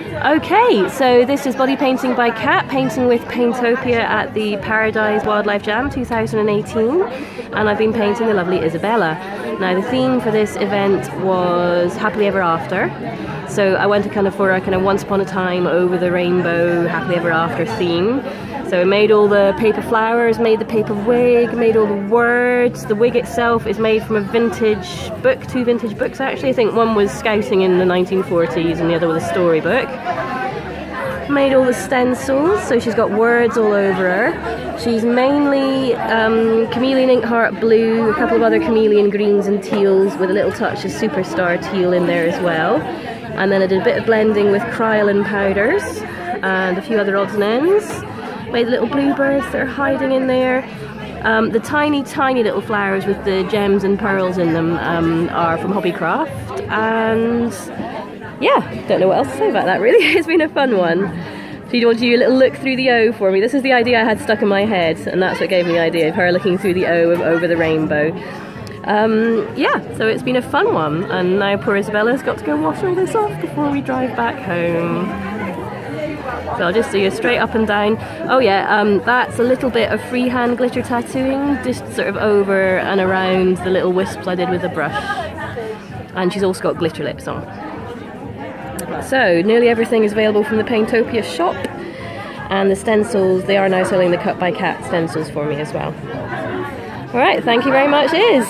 Okay, so this is body painting by Cat, painting with Paintopia at the Paradise Wildlife Jam 2018, and I've been painting the lovely Isabella. Now the theme for this event was happily ever after, so I went to kind of for a kind of once upon a time over the rainbow happily ever after theme. So I made all the paper flowers, made the paper wig, made all the words. The wig itself is made from a vintage book, two vintage books actually. I think one was Scouting in the 1940s and the other was a storybook. Made all the stencils, so she's got words all over her. She's mainly um, chameleon ink heart blue, a couple of other chameleon greens and teals with a little touch of superstar teal in there as well. And then I did a bit of blending with Kryolan powders and a few other odds and ends made little bluebirds that are hiding in there. Um, the tiny, tiny little flowers with the gems and pearls in them um, are from Hobbycraft. And yeah, don't know what else to say about that really. it's been a fun one. So you want to do a little look through the O for me? This is the idea I had stuck in my head, and that's what gave me the idea of her looking through the O of over the rainbow. Um, yeah, so it's been a fun one, and now poor Isabella's got to go wash all this off before we drive back home. So I'll just do a straight up and down. Oh yeah, um, that's a little bit of freehand glitter tattooing, just sort of over and around the little wisps I did with the brush. And she's also got glitter lips on. So nearly everything is available from the Paintopia shop. And the stencils, they are now selling the Cut by Cat stencils for me as well. Alright, thank you very much, Is.